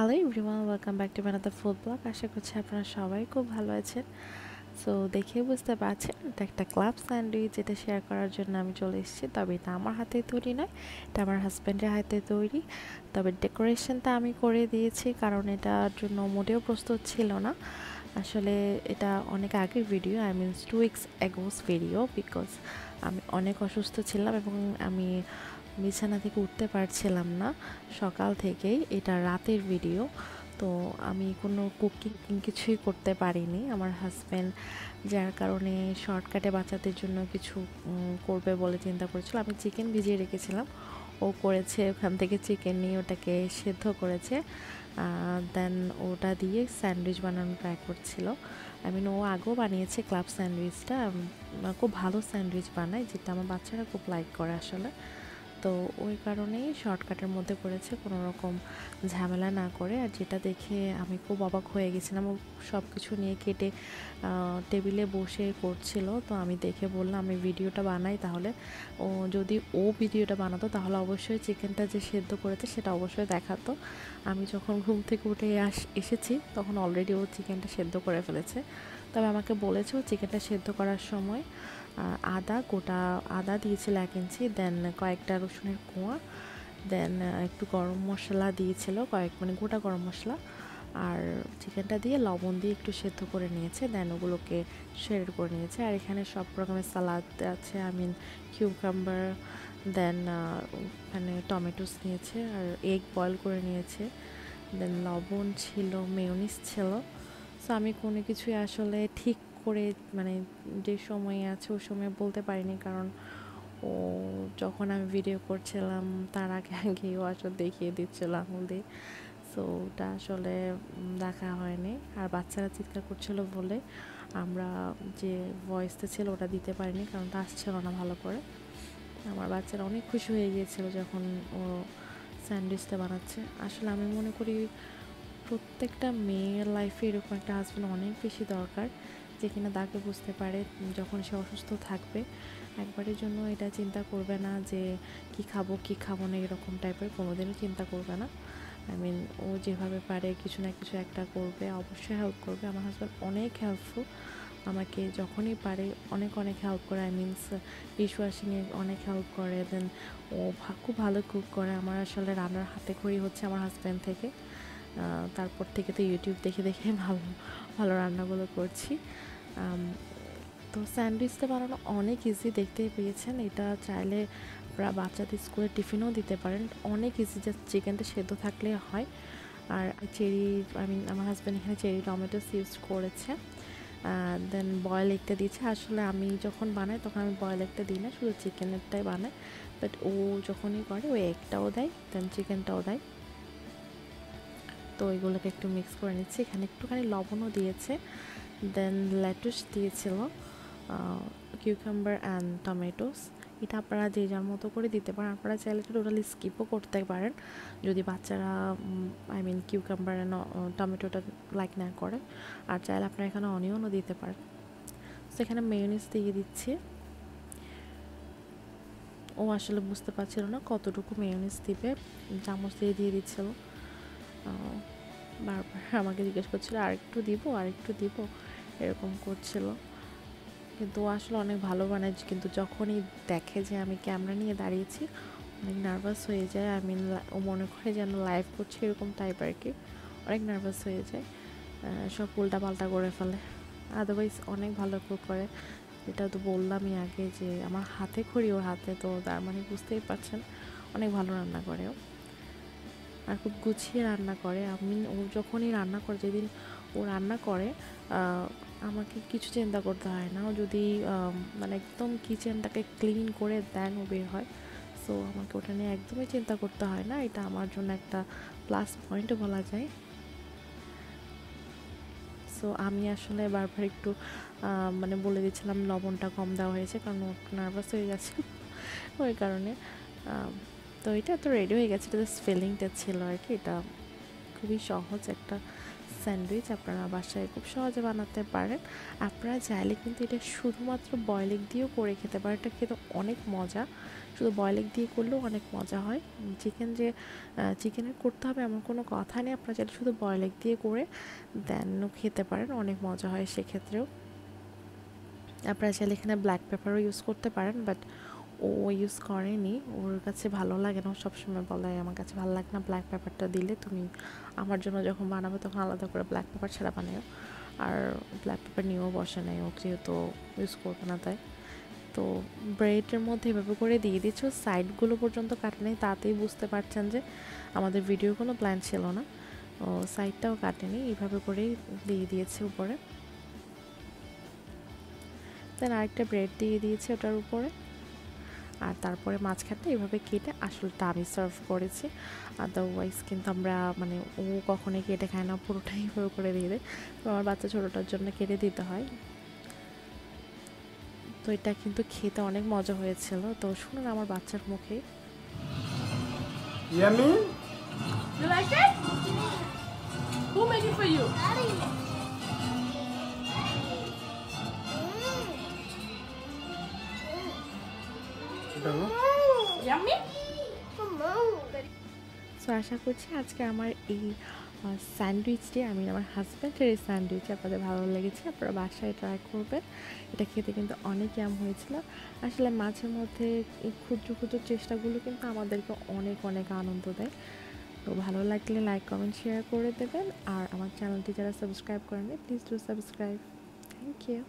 Hello everyone welcome back to বানাতে food blog আশা করছি আপনারা সবাই খুব ভালো আছেন। সো দেখে বুঝতে পারছেন, এটা একটা ক্লাব স্যান্ডউইচ যেটা শেয়ার করার জন্য আমি চলে এসেছি। তবে এটা আমার হাতে তৈরি নয়, এটা আমার হাজব্যান্ডের হাতে তৈরি। তবে ডেকোরেশনটা আমি করে দিয়েছি, কারণ এটার জন্য মোটেও প্রস্তুত ছিল না। আসলে এটা অনেক আগের video I means two weeks ago's video because আমি অনেক অসুস্থ ছিলাম এবং আমি বিছানা থেকে উঠতে পারছিলাম না। সকাল থেকেই এটা রাতের ভিডিও তো আমি কোনো কুকিং কিছুই করতে পারিনি। আমার হাজব্যান্ড যার কারণে শর্টকাটে বাচ্চাদের জন্য কিছু করবে বলে চিন্তা করেছিল। আমি চিকেন ভিজিয়ে রেখেছিলাম। ও করেছে, ওখান থেকে চিকেন নিয়ে ওটাকে সেদ্ধ করেছে। দেন ওটা দিয়ে স্যান্ডউইচ বানানো ট্রাই করছিল। আই মিন ও আগেও বানিয়েছে ক্লাব স্যান্ডউইচটা। খুব ভালো স্যান্ডউইচ বানায়, যেটা আমার বাচ্চারা খুব লাইক করে আসলে। তো ওই কারণেই শর্টকাটের মধ্যে করেছে কোনো রকম ঝামেলা না করে। আর যেটা দেখে আমি খুব অবাক হয়ে গেছিলাম, ও সব কিছু নিয়ে কেটে টেবিলে বসে করছিল। তো আমি দেখে বললাম, আমি ভিডিওটা বানাই তাহলে। ও যদি ও ভিডিওটা বানাতো তাহলে অবশ্যই চিকেনটা যে সেদ্ধ করেছে সেটা অবশ্যই দেখাতো। আমি যখন ঘুম থেকে উঠে আস, এসেছি তখন অলরেডি ও চিকেনটা সেদ্ধ করে ফেলেছে। তবে আমাকে বলেছে ও চিকেনটা সেদ্ধ করার সময় আদা, গোটা আদা দিয়েছিল এক ইঞ্চি দেন কয়েকটা রসুনের কোয়া দেন একটু গরম মশলা দিয়েছিল, কয়েক মানে গোটা গরম মশলা, আর চিকেনটা দিয়ে লবণ দিয়ে একটু সেদ্ধ করে নিয়েছে দেন ওগুলোকে শেড করে নিয়েছে, আর এখানে সব রকমের সালাদ আছে আই মিন কিউকাম্বার দেন মানে টমেটোস নিয়েছে, আর এগ বয়েল করে নিয়েছে দেন লবণ ছিল মেয়নিস ছিল সো আমি কোনো কিছুই আসলে ঠিক করে মানে যে সময় আছে ওই সময় বলতে পারিনি কারণ ও যখন আমি ভিডিও করছিলাম তার আগে আগে ও আসলে দেখিয়ে দিচ্ছিল আঙুল দিয়ে সো ওটা আসলে দেখা হয়নি। আর বাচ্চারা চিৎকার করছিল বলে আমরা যে ভয়েসটা ছিল ওটা দিতে পারিনি কারণ তা আসছিল না ভালো করে। আমার বাচ্চারা অনেক খুশি হয়ে গিয়েছিল যখন ও স্যান্ডউইচটা বানাচ্ছে। আসলে আমি মনে করি প্রত্যেকটা মেয়ের লাইফে এরকম একটা হাজব্যান্ড অনেক বেশি দরকার। যে কিনা তাকে বুঝতে পারে যখন সে অসুস্থ থাকবে। একবারের জন্য এটা চিন্তা করবে না যে কি খাব কি খাব না এরকম টাইপের কোনোদিনও চিন্তা করবে না। আই মিন ও যেভাবে পারে কিছু না কিছু একটা করবে, অবশ্যই হেল্প করবে। আমার হাজব্যান্ড অনেক হেল্পফুল আমাকে যখনই পারে অনেক অনেক হেল্প করে। আই মিনস ডিশ ওয়াশিংয়ে অনেক হেল্প করে। দেন ও খুব ভালো কুক করে। আমার আসলে রান্নার হাতে খড়ি হচ্ছে আমার হাজব্যান্ড থেকে। তারপর থেকে তো ইউটিউব দেখে দেখে ভালো ভালো রান্নাগুলো করছি। তো স্যান্ডউইচটা বানানো অনেক ইজি দেখতে পেয়েছেন। এটা চাইলে আপনারা বাচ্চাদের স্কুলে টিফিনও দিতে পারেন। অনেক ইজি জাস্ট চিকেনটা সেদ্ধ থাকলে হয়। আর চেরি আই মিন আমার হাজব্যান্ড এখানে চেরি টমেটোস ইউজ করেছে। দেন বয়েল এগটা দিয়েছে। আসলে আমি যখন বানাই, তখন আমি বয়েল এগটা দিই না, শুধু চিকেনেরটাই বানাই। বাট ও যখনই করে, ও এগটাও দেয় দেন চিকেনটাও দেয়। তো ওইগুলোকে একটু মিক্স করে নিচ্ছি। এখানে একটুখানি লবণও দিয়েছে। দেন লেটুস দিয়েছিল কিউকাম্বার অ্যান্ড টমেটোস এটা আপনারা যে যার মতো করে দিতে পারেন, আপনারা চাইলে তো টোটালি স্কিপও করতে পারেন। যদি বাচ্চারা আই মিন কিউকাম্বার টমেটোটা লাইক না করে, আর চাইলে আপনারা এখানে অনিয়নও দিতে পারেন। তো এখানে মেয়নিস দিয়ে দিচ্ছি। ও আসলে বুঝতে পারছিল না কতটুকু মেয়নিস দিবে। চামচ দিয়ে দিয়ে দিচ্ছিল। বারবার আমাকে জিজ্ঞেস করছিল আর একটু দিব আর একটু দিব। এরকম করছিল। কিন্তু আসলে অনেক ভালো বানায়, কিন্তু যখনই দেখে যে আমি ক্যামেরা নিয়ে দাঁড়িয়েছি, অনেক নার্ভাস হয়ে যায়। আমি ও মনে করে যেন লাইভ করছি এরকম টাইপ আর কি। অনেক নার্ভাস হয়ে যায়। সব উল্টা পাল্টা করে ফেলে। আদারওয়াইজ অনেক ভালো কুক করে। এটা তো বললামই আগে যে আমার হাতে খড়ি ওর হাতে, তো তার মানে বুঝতেই পারছেন, অনেক ভালো রান্না করে ও। আর খুব গুছিয়ে রান্না করে। আমি ও যখনই রান্না করে, যেদিন ও রান্না করে আমাকে কিছু চিন্তা করতে হয় না। ও যদি মানে একদম কিচেনটাকে ক্লিন করে দেন, ও বের হয়। সো আমাকে ওটা নিয়ে একদমই চিন্তা করতে হয় না। এটা আমার জন্য একটা প্লাস পয়েন্টও বলা যায়। সো আমি আসলে বারবার একটু মানে বলে দিচ্ছিলাম, লবণটা কম দেওয়া হয়েছে, কারণ ও নার্ভাস হয়ে গেছে। ওই কারণে তো এটা তো রেডি হয়ে গেছে, এটা ফিলিংটা ছিল আর কি। এটা খুবই সহজ একটা স্যান্ডউইচ, আপনারা বাসায় খুব সহজে বানাতে পারেন। আপনারা চাইলে কিন্তু এটা শুধুমাত্র বয়েলিং দিয়েও করে খেতে পারেন। এটা খেতে অনেক মজা, শুধু বয়েল এগ দিয়ে করলেও অনেক মজা হয়। চিকেন যে চিকেনের করতে হবে এমন কোনো কথা নেই। আপনারা চাইলে শুধু বয়েল এগ দিয়ে করে দেন খেতে পারেন, অনেক মজা হয় সেক্ষেত্রেও। আপনারা চাইলে এখানে ব্ল্যাক পেপারও ইউজ করতে পারেন বাট ও ইউজ করেনি। ওর কাছে ভালো লাগে না সবসময় বলে, আমার কাছে ভালো লাগে না ব্ল্যাক পেপারটা দিলে তুমি আমার জন্য যখন বানাবে তখন আলাদা করে ব্ল্যাক পেপার ছাড়া বানাও। আর ব্ল্যাক পেপার নিয়েও বসে নাই, ও যেহেতু ইউজ করবে না তাই। তো ব্রেডের মধ্যে এভাবে করে দিয়ে দিচ্ছ সাইডগুলো পর্যন্ত কাটে নেই, তাতেই বুঝতে পারছেন যে আমাদের ভিডিও কোনো প্ল্যান ছিল না। ও সাইডটাও কাটেনি এইভাবে করেই দিয়ে দিয়েছে উপরে। দেন আরেকটা ব্রেড দিয়ে দিয়েছে ওটার উপরে। আর তারপরে মাঝখানটা এভাবে কেটে আসলটা আমি সার্ভ করেছি আদারওয়াইজ কিন্তু আমরা মানে ও কখনোই কেটে খায় না পুরোটাই এভাবে করে দিয়ে দেয় তো আমার বাচ্চা ছোটোটার জন্য কেটে দিতে হয় তো এটা কিন্তু খেতে অনেক মজা হয়েছিল তো শুনুন আমার বাচ্চার মুখে Yummy? You like it? Who made it for you? এটা সো আশা করছি আজকে আমার এই স্যান্ডউইচটি আমি আমার হাজব্যান্ডের এই স্যান্ডউইচ আপনাদের ভালো লেগেছে। আপনারা বাসায় ট্রাই করবেন। এটা খেতে কিন্তু অনেক আম হয়েছিল। আসলে মাঝে মধ্যে এই ক্ষুদ্র ক্ষুদ্র চেষ্টাগুলো কিন্তু আমাদেরকে অনেক অনেক আনন্দ দেয়। তো ভালো লাগলে লাইক কমেন্ট শেয়ার করে দেবেন। আর আমার চ্যানেলটি যারা সাবস্ক্রাইব করেনি please do subscribe thank you